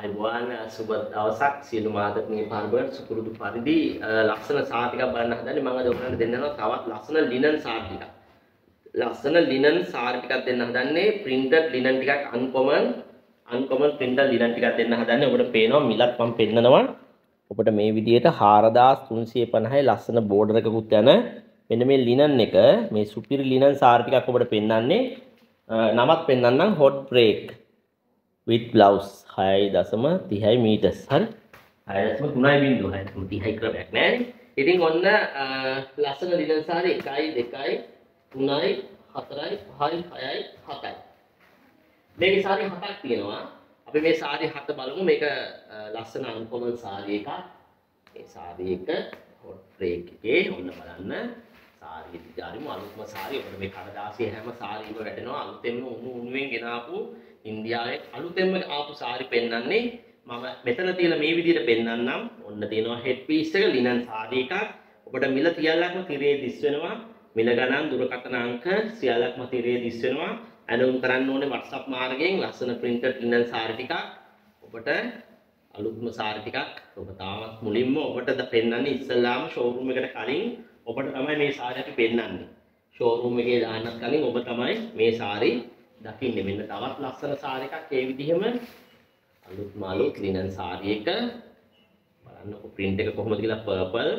අයිබෝන් සුබ දවසක් සියලු මාදකගේ පාර්බට සුපුරුදු පරිදි ලක්ෂණ සාතික බලන්න හදන්නේ. මම ඔයගලන්ට දෙන්නවා තවත් ලස්සන ලිනන් සාර් ටිකක්. ලස්සන ලිනන් සාර් ටිකක් දෙන්න හදන්නේ. printed ලිනන් ටිකක් uncommon. uncommon printed ලිනන් ටිකක් දෙන්න හදන්නේ. ඔබට පේනවා මිලක් මම පෙන්නනවා. ඔබට මේ විදිහට 4350යි ලස්සන බෝඩර් එකකුත් යන මෙන්න මේ ලිනන් එක. මේ සුපිරි ලිනන් සාර් ටිකක් ඔබට පෙන්වන්නේ නමක් පෙන්වන්නම් hot break. With blouse 6.30 metres හරි. 6.3 බිංදුව 6.30 ක්‍රමයක් නෑනේ. ඉතින් ඔන්න ලස්සන ලිනන් සාරි 1 2 3යි 4යි 5යි 6යි 7යි මේකේ සාරි හතක් තියෙනවා. අපි මේ සාරි හත බලමු. මේක ලස්සන අන්කොමන් සාරි එකක්. මේ සාරි එක හොට් බ්‍රේක් එකේ. ඔන්න බලන්න. සාරිය දිගාරිම අලුත්ම සාරිය. ඔබට මේ කඩදාසිය හැම සාරියම වැටෙනවා අලුතෙන්ම උණු උණුවෙන් ගෙන ආපු ඉන්දියාවේ අලුතෙන්ම ආපු සාරි පෙන්වන්නේ මම මෙතන තියෙන මේ විදිහට පෙන්වන්නම් ඔන්න තියෙනවා හෙඩ් පීස් එක ලිනන් සාරි එකක්. ඔබට මිල සියල්ලක්ම තිරේ දිස් වෙනවා. මිල ගණන් දුරකථන අංක සියල්ලක්ම තිරේ දිස් වෙනවා. ඇනුම් කරන්න ඕනේ WhatsApp මාර්ගයෙන් ලස්සන printed ලිනන් සාරි ටිකක්. ඔබට අලුත්ම සාරි ටිකක්. ඔබ තාමත් මුලින්ම ඔබට පෙන්වන්නේ ඉස්සල්ලාම ෂෝරූම් එකට කලින්. ඔබට තමයි මේ සාරි අපි පෙන්වන්නේ. ෂෝරූම් එකේ දාන්නත් කලින් ඔබ තමයි මේ සාරි දකින්නේ. මෙන්න තවත් ලස්සන සාරි එකක් ඒ විදිහම අලුත්ම අලුත් ලිනන් සාරි එක බලන්නකො print එක කොහොමද කියලා purple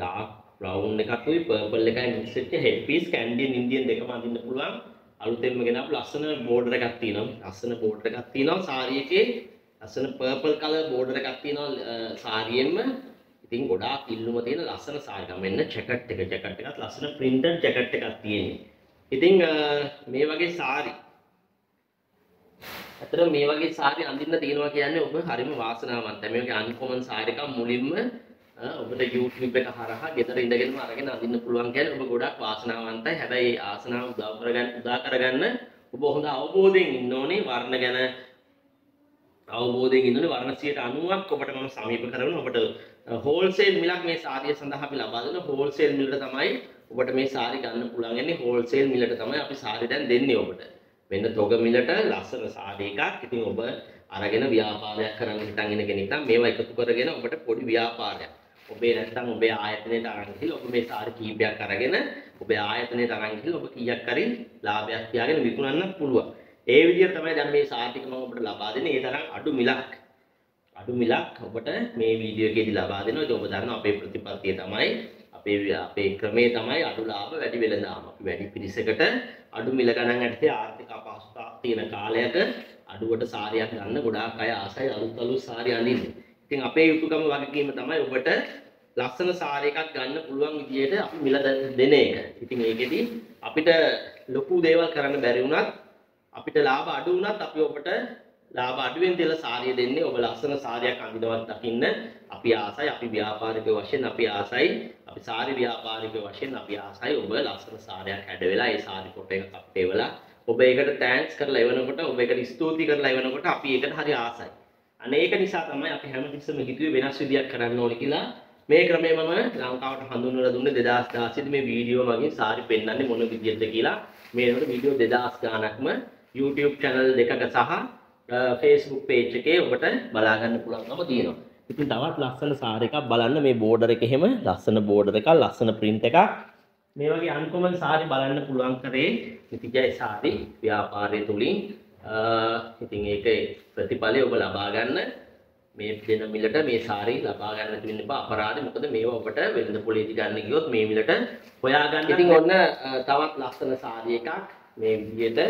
dark brown එකකුයි purple එකයි mix වෙච්ච head piece candian indian දෙකම අඳින්න පුළුවන්. අලුතෙන්ම ගෙනාපු ලස්සන border එකක් තියෙනවා. ලස්සන border එකක් තියෙනවා සාරි එකේ. ලස්සන purple color border එකක් තියෙනවා සාරියෙම ඉතින් ගොඩාක් ඉල්ලුම තියෙන ලස්සන සාරි එකක්. මෙන්න ජැකට් එක ජැකට් එකත් ලස්සන printed ජැකට් එකක් තියෙන්නේ. ඉතින් මේ වගේ සාරි ඇත්තට මේ වගේ සාරි අඳින්න තියෙනවා කියන්නේ ඔබ හරිම වාසනාවන්තයි. මේ වගේ අන්කොමන් සාරි එකක් මුලින්ම ඔබට YouTube එක හරහා ගෙදර ඉඳගෙනම අරගෙන අඳින්න පුළුවන් කියන්නේ ඔබ ගොඩාක් වාසනාවන්තයි. හැබැයි ආසනාව උදා කරගන්න උදා කරගන්න ඔබ හොඳ අවබෝධයෙන් ඉන්න ඕනේ වර්ණ ගැන අවබෝධයෙන් ඉන්නනේ වර්ණ 90ක් ඔබට මම සමීප කරගෙන ඔබට හෝල්සේල් මිලක් මේ සාරිය සඳහා අපි ලබා දෙන හෝල්සේල් මිලට තමයි ඔබට මේ සාරි ගන්න පුළුවන් යන්නේ හෝල්සේල් මිලට තමයි අපි සාරි දැන් දෙන්නේ ඔබට. වෙන තොග මිලට ලස්සන සාරි එකක්. ඉතින් ඔබ අරගෙන ව්‍යාපාරයක් කරන්න හිතන් ඉන්න කෙනෙක් නම් මේවා එකතු කරගෙන ඔබට පොඩි ව්‍යාපාරයක්. ඔබේ නැත්තම් ඔබේ ආයතනයට අරන් ගිහලා ඔබ මේ සාරි කීපයක් අරගෙන ඔබේ ආයතනයට අරන් ගිහලා ඔබ කීයක් හරි ලාභයක් තියාගෙන විකුණන්න පුළුවන්. ඒ විදිහට තමයි දැන් මේ සාරි ටික මම ඔබට ලබා දෙන්නේ. ඒ තරම් අඩු මිලක්. අඩු මිලක් ඔබට මේ වීඩියෝ එකේදී ලබා දෙනවා. ඒක ඔබ දන්නවා අපේ ප්‍රතිපත්තිය තමයි අපේ අපේ ක්‍රමේ තමයි අඩු ලාභ වැඩි වෙළඳාම. අපි වැඩි පිරිසකට අඩු මිල ගණන් ඇත්තේ ආර්ථික අපහසුතාව තියෙන කාලයක අඩුවට සාරියක් ගන්න ගොඩාක් අය ආසයි අලුත් අලුත් සාරි අඳින්න. ඉතින් අපේ යුතුයකම වගකීම තමයි ඔබට ලස්සන සාරි එකක් ගන්න පුළුවන් විදියට අපි මිල දෙන එක. ඉතින් ඒකෙදි අපිට ලොකු දේවල් කරන්න බැරි වුණත් අපිට ලාභ අඩු වුණත් අපි ඔබට ලාභ අඩුවෙන් දෙලා සාරිය දෙන්නේ. ඔබ ලස්සන සාරියක් අඳිනවත් දකින්න අපි ආසයි අපි ව්‍යාපාරිකයෝ වශයෙන් අපි ආසයි. අපි සාරි ව්‍යාපාරිකයෝ වශයෙන් අපි ආසයි. ඔබ ලස්සන සාරියක් හැඩ වෙලා ඒ සාරි කොට එක අපිට එවලා ඔබ ඒකට තෑන්ක්ස් කරලා එවනකොට ඔබ ඒකට ස්තුති කරලා එවනකොට අපි ඒකට හරි ආසයි. අනේ ඒක නිසා තමයි අපි හැමතිස්සෙම හිතුවේ වෙනස් විදියක් කරන්න ඕනේ කියලා. මේ ක්‍රමය මම ලංකාවට හඳුන්වලා දුන්නේ 2016 මේ වීඩියෝ මගින් සාරි පෙන්වන්නේ මොන විදියටද කියලා. මේ වෙනකොට වීඩියෝ 2000 ගාණක්ම YouTube channel දෙකක සහ Facebook page එකේ ඔබට බලා ගන්න පුළුවන්කම තියෙනවා. ඉතින් තවත් ලස්සන සාරි එකක් බලන්න. මේ බෝඩර් එක එහෙම ලස්සන බෝඩර් එකක් ලස්සන print එකක්. මේ වගේ අන්කොමන් සාරි බලන්න පුළුවන් කරේ නිතිජය සාරි ව්‍යාපාරය තුලින්. ඉතින් ඒකේ ප්‍රතිඵලය ඔබ ලබා ගන්න. මේ දෙන මිලට මේ සාරි ලබා ගන්න තියෙන එපා. අපරාධේ මොකද මේවා ඔබට වෙළඳ පොලේදී ගන්න ගියොත් මේ මිලට හොයා ගන්න ඉතින් ඔන්න තවත් ලස්සන සාරි එකක් මේ විදිහට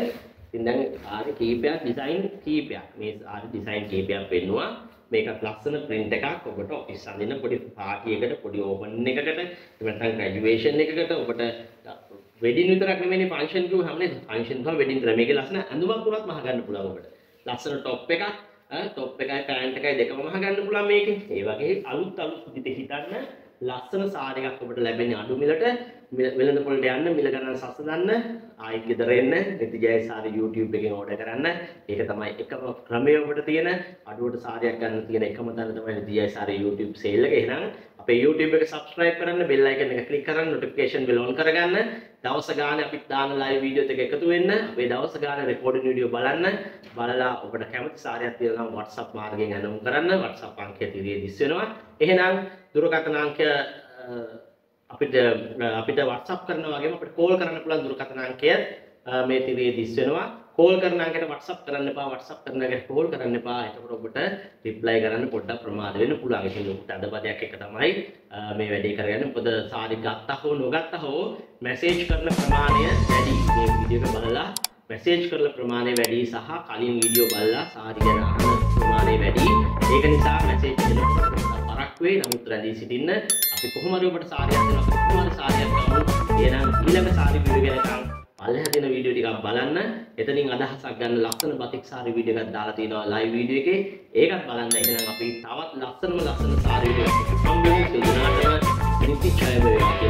ඉතින් දැන් සාරි කීපයක් ඩිසයින් කීපයක්. මේ සාරි ඩිසයින් කීපයක් වෙන්නවා. මේකත් ලස්සන print එකක්. ඔබට ඔෆිස් අඳින්න පොඩි පාටි එකකට පොඩි ඕපන් එකකට එහෙම නැත්නම් ග්‍රැජුවේෂන් එකකට ඔබට වෙඩින් විතරක් නෙමෙයි ෆන්ක්ෂන් කිව්ව හැම නේද ෆන්ක්ෂන් තමයි වෙඩින් විතර. මේකේ ලස්සන ඇඳුමක් උනත් මහ ගන්න පුළුවන් ඔබට. ලස්සන টොප් එකක් টොප් එකයි පෑන්ට් එකයි දෙකම මහ ගන්න පුළුවන් මේකේ. ඒ වගේ අලුත් අලුත් විදිහට හිතන්න ලස්සන සාරි එකක් ඔබට ලැබෙන්නේ අඩු මිලට. වෙළඳ පොළට යන්න මිල ගණන් සසඳන්න ආයෙත් ගෙදර එන්න නිතිජය සාරි YouTube එකෙන් ඕඩර් කරන්න. ඒක තමයි එකම ක්‍රමය ඔබට තියෙන. අඩුවට සාරියක් ගන්න තියෙන එකම තැන තමයි නිතිජය සාරි YouTube sale එක. එහෙනම් අපේ YouTube එක subscribe කරන්න bell icon එක click කරන්න notification bell on කරගන්න. දවස ගානේ අපිත් දාන live video එක එකතු වෙන්න. අපේ දවස ගානේ recording video බලන්න. බලලා ඔබට කැමති සාරියක් තියෙනවා නම් WhatsApp මාර්ගයෙන් ඇනවුම් කරන්න. WhatsApp අංකය තිරියේ දිස් වෙනවා. එහෙනම් දුරකථන අංකය අපිට අපිට WhatsApp කරනවා වගේම අපිට කෝල් කරන්න පුළුවන් දුරකථන අංකය මේ තිරියේ දිස් වෙනවා. කෝල් කරන අංකයට WhatsApp කරන්න එපා WhatsApp කරන අංකයට කෝල් කරන්න එපා. එතකොට ඔබට රිප්ලයි කරන්න පොඩ්ඩක් ප්‍රමාද වෙන්න පුළුවන්. ඉතින් ඔබට අදපදයක් එක තමයි මේ වැඩේ කරගන්න. මොකද සාරි ගත්තා හෝ නොගත්තා හෝ මැසේජ් කරන ප්‍රමාණය වැඩි. මේ වීඩියෝ එක බලලා මැසේජ් කරලා ප්‍රමාණය වැඩි සහ කලින් වීඩියෝ බලලා සාරි ගැන අහන ප්‍රමාණය වැඩි. ඒක නිසා මැසේජ් දෙනකොට පරක් වේ නමුත් රැඳී සිටින්න අපි කොහොම හරි ඔබට සාරියක් දෙනවා කොහොම හරි සාරියක් ගමු එහෙනම් ඊළඟ සාරි වීඩියෝ ගැන පල්ලෙහා තියෙන වීඩියෝ ටිකක් බලන්න. එතනින් අදහසක් ගන්න ලස්සන බතික් සාරි වීඩියෝ එකක් දාලා තියෙනවා ලයිව් වීඩියෝ එකේ. ඒකත් බලන්න. එහෙනම් අපි තවත් ලස්සනම ලස්සන සාරි වීඩියෝ එකක් හම්බෙමු. සිදුනාටම නිති ඡය වේවා කියලා.